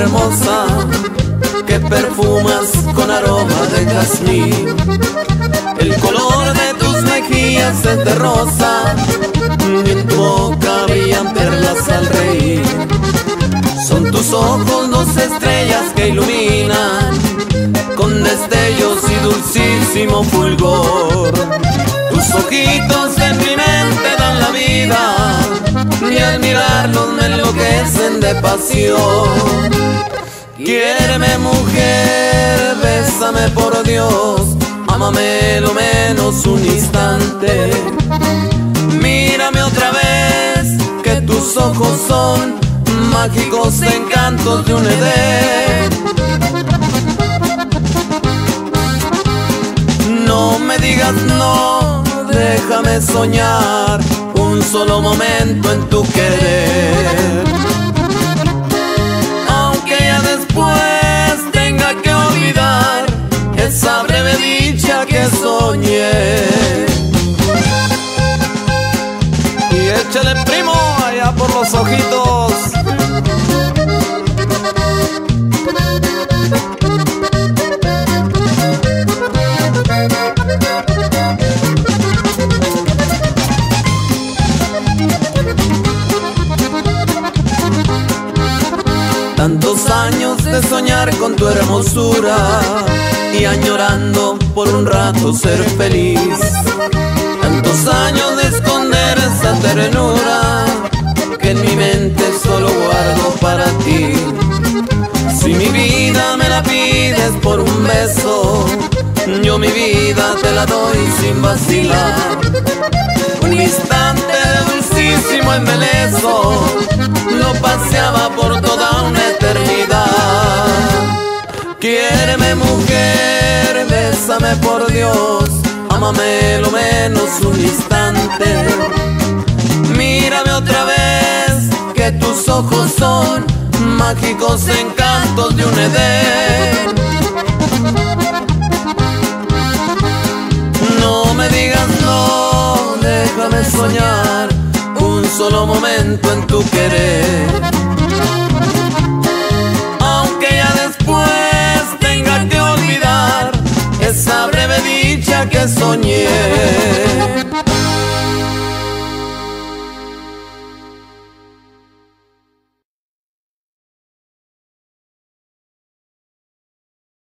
hermosa que perfumas con aroma de jazmín. El color de tus mejillas es de rosa y en tu boca brillan perlas al reír. Son tus ojos dos estrellas que iluminan con destellos y dulcísimo fulgor. Tus ojitos me enloquecen de pasión. Quiéreme mujer, bésame por Dios, ámame lo menos un instante. Mírame otra vez, que tus ojos son mágicos encantos de un Edén. No me digas no, déjame soñar un solo momento en tu querer. Soñé. Y échale primo allá por los ojitos. Tantos años de soñar con tu hermosura y añorando por un rato ser feliz. Tantos años de esconder esa ternura que en mi mente solo guardo para ti. Si mi vida me la pides por un beso, yo mi vida te la doy sin vacilar. Un instante dulcísimo embeleso bésame por Dios, ámame lo menos un instante. Mírame otra vez, que tus ojos son mágicos encantos de un Edén. No me digas no, déjame soñar un solo momento en tu querer. Que soñé.